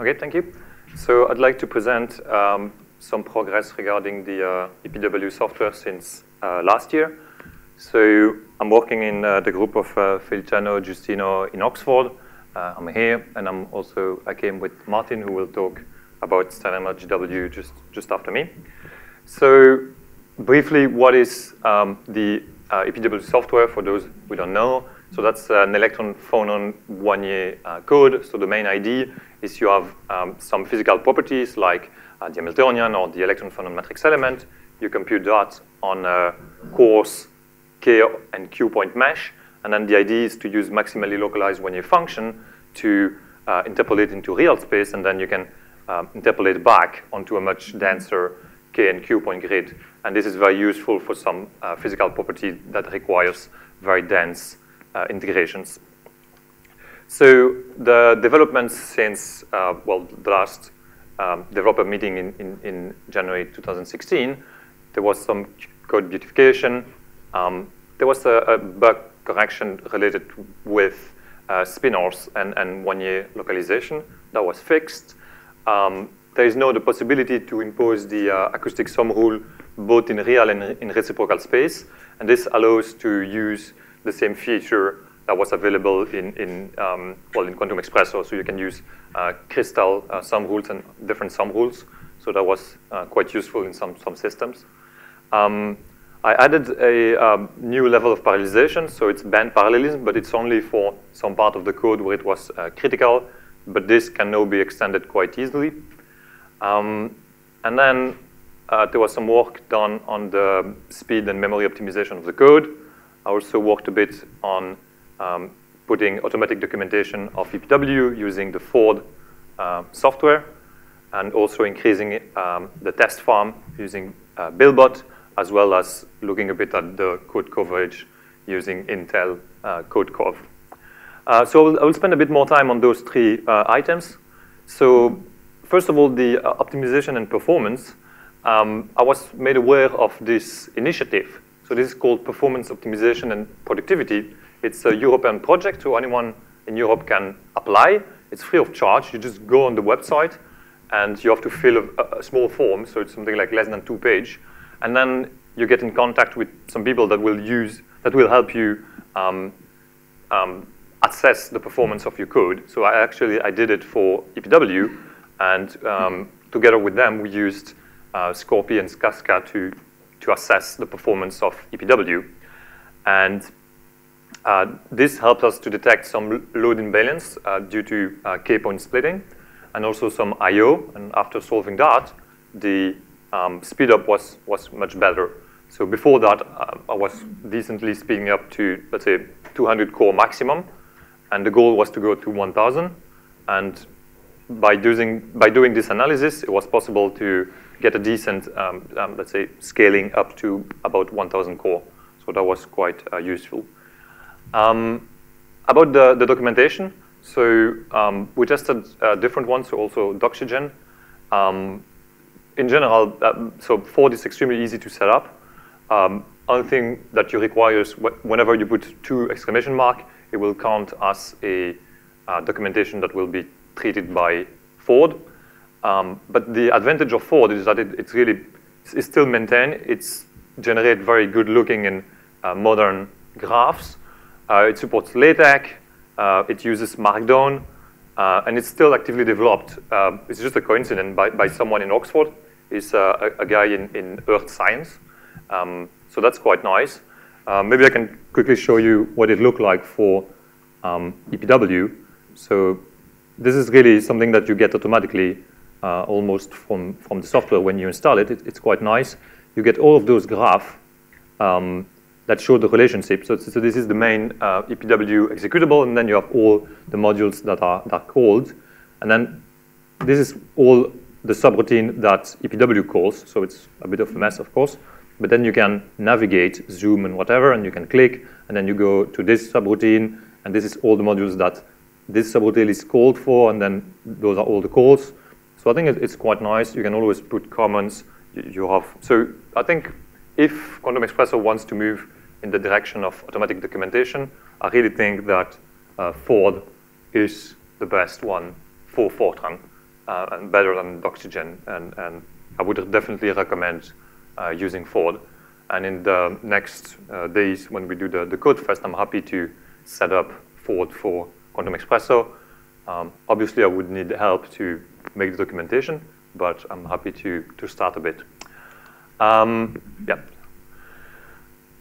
Okay, thank you. So I'd like to present um, some progress regarding the uh, EPW software since uh, last year. So I'm working in uh, the group of uh, Feliciano Giustino in Oxford. Uh, I'm here, and I'm also I came with Martin, who will talk about Sternheimer GW just just after me. So briefly, what is um, the uh, EPW software for those who don't know? So that's an electron phonon Wannier uh, code. So the main idea is you have um, some physical properties like uh, the Hamiltonian or the electron phonon matrix element. You compute that on a coarse K and Q point mesh. And then the idea is to use maximally localized Wannier function to uh, interpolate into real space, and then you can um, interpolate back onto a much denser K and Q point grid. And this is very useful for some uh, physical property that requires very dense uh, integrations. So the developments since, uh, well, the last um, developer meeting in, in, in, January 2016, there was some code beautification. Um, there was a, a, bug correction related with uh, spinors and, and Wannier localization that was fixed. Um, there is now the possibility to impose the uh, acoustic sum rule both in real and in reciprocal space. And this allows to use the same feature that was available in, in um, well, in Quantum Espresso. So you can use uh, crystal uh, sum rules and different sum rules. So that was uh, quite useful in some, some systems. Um, I added a um, new level of parallelization. So it's band parallelism, but it's only for some part of the code where it was uh, critical. But this can now be extended quite easily. Um, and then uh, there was some work done on the speed and memory optimization of the code. I also worked a bit on um, putting automatic documentation of EPW using the Ford uh, software and also increasing um, the test farm using uh, Buildbot, as well as looking a bit at the code coverage using Intel uh, CodeCov. Uh, so I will, I will, spend a bit more time on those three uh, items. So first of all, the uh, optimization and performance. Um, I was made aware of this initiative. So this is called Performance Optimization and Productivity. It's a European project, so anyone in Europe can apply. It's free of charge. You just go on the website, and you have to fill a, a small form, so it's something like less than two page. And then you get in contact with some people that will use, that will help you um, um, assess the performance of your code. So I actually, I did it for EPW, and um, together with them, we used uh, Scalasca to, to assess the performance of EPW. And uh, this helped us to detect some load imbalance uh, due to uh, K-point splitting and also some I.O. And after solving that, the um, speed up was, was much better. So before that, uh, I was decently speeding up to, let's say, 200 core maximum. And the goal was to go to 1,000. And by doing, by doing this analysis, it was possible to get a decent, um, um, let's say, scaling up to about 1,000 core. So that was quite uh, useful. Um, about the, the documentation, so um, we tested uh, different ones, so also Doxygen. Um, in general, uh, so Ford is extremely easy to set up. Um, only thing that you require is wh whenever you put two exclamation mark, it will count as a uh, documentation that will be treated by Ford. Um, but the advantage of Ford is that it, it's really it's still maintained. It's generate very good looking and uh, modern graphs. Uh, it supports LaTeX. Uh, it uses Markdown. Uh, and it's still actively developed. Uh, it's just a coincidence by, by someone in Oxford. He's a, a, guy in, in earth science. Um, so that's quite nice. maybe I can quickly show you what it looked like for um, EPW. So this is really something that you get automatically uh, almost from, from the software when you install it. it. It's quite nice. You get all of those graphs um, that show the relationship. So, so this is the main uh, EPW executable, and then you have all the modules that are, that are called. And then this is all the subroutine that EPW calls, so it's a bit of a mess, of course. But then you can navigate, zoom, and whatever, and you can click, and then you go to this subroutine, and this is all the modules that this subroutine is called for, and then those are all the calls. So I think it's quite nice. You can always put comments. You have so I think if Quantum Espresso wants to move in the direction of automatic documentation, I really think that uh, Ford is the best one for Fortran. uh, and better than Doxygen. And, and I would definitely recommend uh, using Ford. And in the next uh, days, when we do the, the code fest, I'm happy to set up Ford for Quantum Espresso. Um, obviously, I would need help to make the documentation, but I'm happy to, to start a bit. Um, yeah.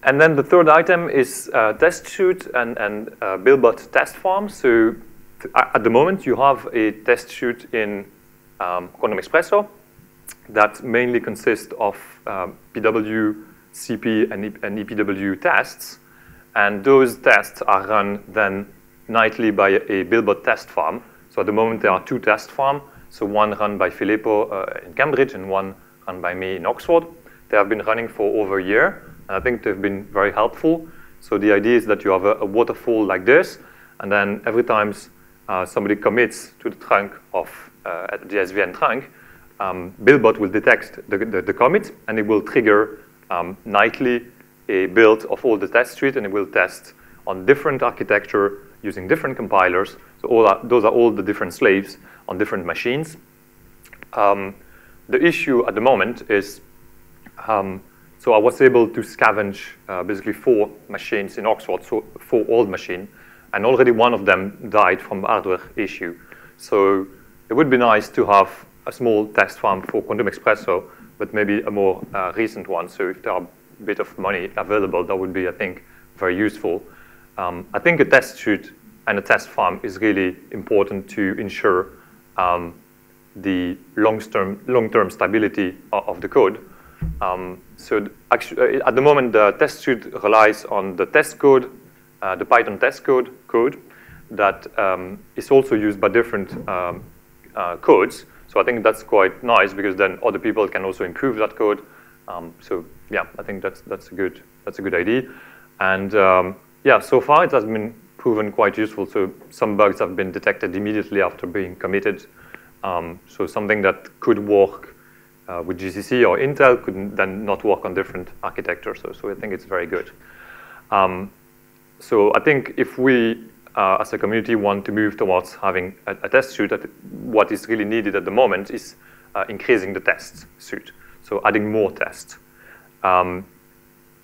And then the third item is uh, test suite and, and uh, Buildbot test farm. So at the moment, you have a test suite in um, Quantum Espresso that mainly consists of um, PW, CP, and, e and EPW tests. And those tests are run then nightly by a Buildbot test farm. So at the moment, there are two test farms. So one run by Filippo uh, in Cambridge and one run by me in Oxford. They have been running for over a year. And I think they've been very helpful. So the idea is that you have a, a waterfall like this, and then every time uh, somebody commits to the trunk of uh, the SVN trunk, um, will detect the, the, the, commit, and it will trigger um, nightly a build of all the test suite, and it will test on different architecture using different compilers. So all those are all the different slaves on different machines. Um, the issue at the moment is um, so I was able to scavenge uh, basically four machines in Oxford, so four old machines, and already one of them died from hardware issue. So it would be nice to have a small test farm for Quantum Espresso, but maybe a more uh, recent one. So if there are a bit of money available, that would be, I think, very useful. Um, I think a test suite and a test farm is really important to ensure um, the long-term long-term stability of, the code. Um, so actually, uh, at the moment, the test suite relies on the test code, uh, the Python test code code that um, is also used by different um, uh, codes. So I think that's quite nice because then other people can also improve that code. Um, so yeah, I think that's that's a good that's a good idea. And um, yeah, so far it has been proven quite useful. So some bugs have been detected immediately after being committed. Um, so something that could work uh, with GCC or Intel could then not work on different architectures. So, so I think it's very good. Um, so I think if we, uh, as a community, want to move towards having a, a test suite, what is really needed at the moment is uh, increasing the test suite, so adding more tests. Um,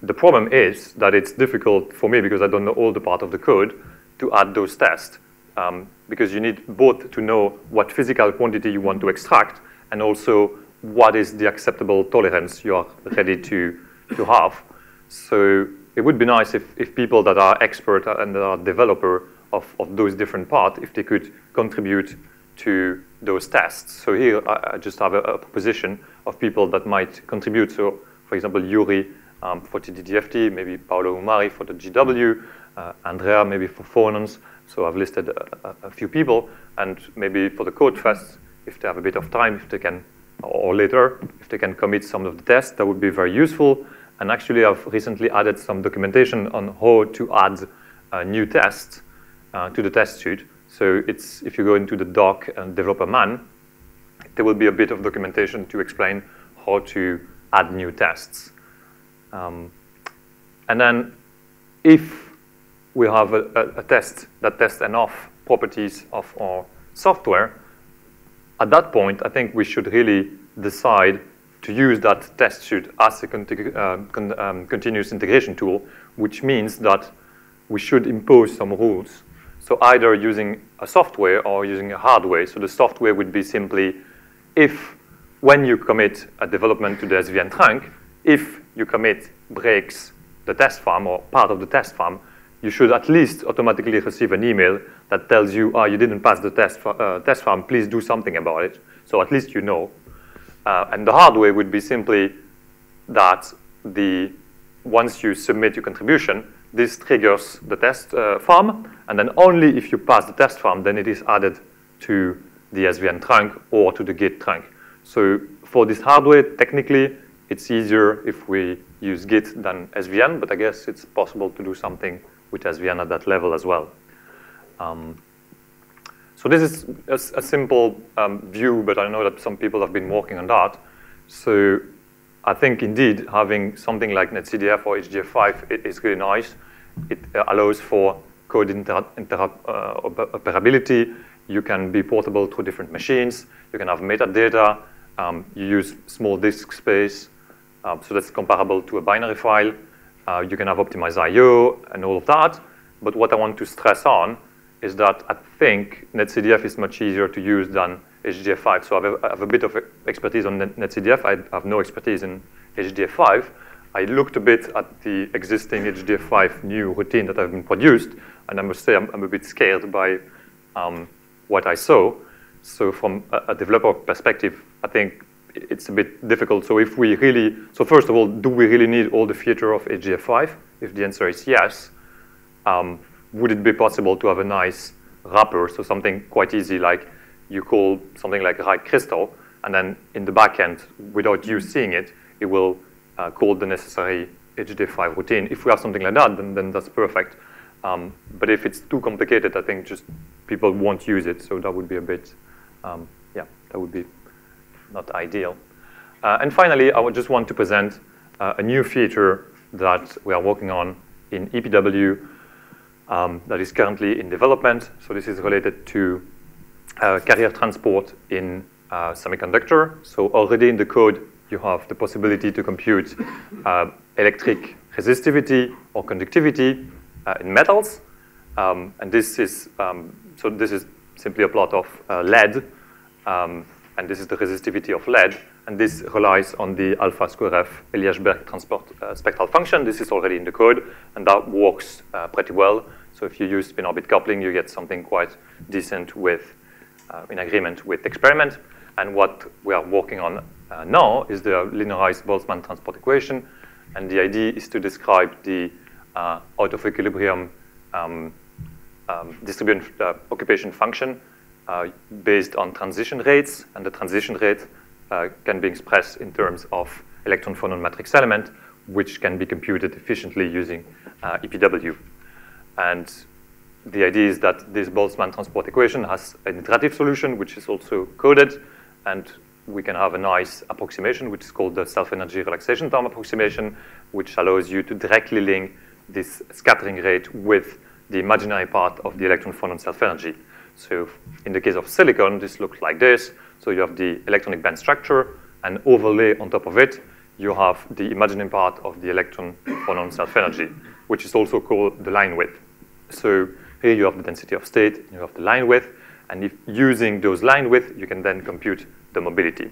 the problem is that it's difficult for me because I don't know all the part of the code to add those tests um, because you need both to know what physical quantity you want to extract and also what is the acceptable tolerance you are ready to, to have. So it would be nice if, if people that are expert and that are developer of, of those different parts, if they could contribute to those tests. So here I, I just have a, a, proposition of people that might contribute. So for example, Yuri um, for TDDFT, maybe Paolo Umari for the GW, uh, Andrea maybe for phonons. So I've listed a, a, a few people, and maybe for the code fest, if they have a bit of time, if they can or later, if they can commit some of the tests, that would be very useful. And actually, I've recently added some documentation on how to add a new tests uh, to the test suite. So it's if you go into the doc and developer man, there will be a bit of documentation to explain how to add new tests. Um, and then if we have a, a, a test that tests enough properties of our software, at that point, I think we should really decide to use that test suite as a uh, con um, continuous integration tool, which means that we should impose some rules. So either using a software or using a hardware. So the software would be simply if when you commit a development to the SVN trunk, if you commit breaks the test farm or part of the test farm, you should at least automatically receive an email that tells you, oh, you didn't pass the test, uh, test farm, please do something about it. So at least you know. Uh, and the hard way would be simply that the once you submit your contribution, this triggers the test uh, farm, and then only if you pass the test farm, then it is added to the SVN trunk or to the Git trunk. So for this hardware, technically, it's easier if we use Git than SVN, but I guess it's possible to do something with SVN at that level as well. Um, so this is a, a simple um, view, but I know that some people have been working on that. So I think indeed having something like NetCDF or HDF5 is really nice. It uh, allows for code interoperability. you can be portable through different machines. You can have metadata. Um, you use small disk space. Um, so that's comparable to a binary file. Uh, you can have optimized I.O. and all of that. But what I want to stress on is that I think NetCDF is much easier to use than HDF5. So I have a, I have a bit of expertise on NetCDF. I have no expertise in HDF5. I looked a bit at the existing HDF5 new routine that have been produced, and I must say I'm, I'm a bit scared by um, what I saw. So from a, a, developer perspective, I think it's a bit difficult. So if we really, so first of all, do we really need all the feature of HDF5? If the answer is yes, um, would it be possible to have a nice wrapper, so something quite easy like you call something like write crystal, and then in the backend, without you seeing it, it will uh, call the necessary HDF5 routine. If we have something like that, then, then that's perfect. Um, but if it's too complicated, I think just people won't use it, so that would be a bit, um, yeah, that would be not ideal. Uh, and finally, I would just want to present uh, a new feature that we are working on in EPW um, that is currently in development. So this is related to uh, carrier transport in uh, semiconductor. So already in the code, you have the possibility to compute uh, electric resistivity or conductivity uh, in metals. Um, and this is, um, so this is simply a plot of lead, um, and this is the resistivity of lead. And this relies on the alpha square F Eliashberg transport uh, spectral function. This is already in the code, and that works pretty well. So if you use spin-orbit coupling, you get something quite decent with, uh, in agreement with the experiment. And what we are working on uh, now is the linearized Boltzmann transport equation. And the idea is to describe the uh, out of equilibrium um, um, uh, occupation function uh, based on transition rates. And the transition rate uh, can be expressed in terms of electron phonon matrix element, which can be computed efficiently using EPW. And the idea is that this Boltzmann transport equation has an iterative solution, which is also coded, and we can have a nice approximation, which is called the self-energy relaxation term approximation, which allows you to directly link this scattering rate with the imaginary part of the electron phonon self-energy. So in the case of silicon, this looks like this. So you have the electronic band structure, and overlay on top of it, you have the imaginary part of the electron phonon self-energy, which is also called the line width. So here you have the density of state, you have the line width, and if using those line width, you can then compute the mobility.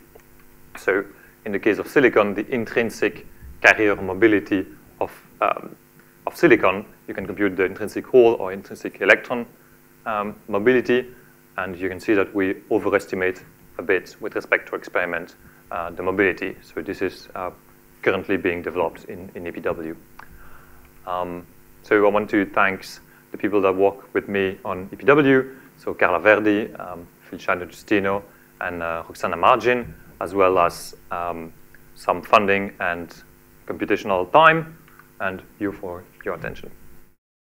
So in the case of silicon, the intrinsic carrier mobility of, um, of silicon, you can compute the intrinsic hole or intrinsic electron um, mobility, and you can see that we overestimate a bit with respect to experiment uh, the mobility. So this is uh, currently being developed in, in EPW. Um, so I want to thank the people that work with me on EPW, so Carla Verdi, um, Giustino, and uh, Roxana Margine, as well as um, some funding and computational time, and you for your attention.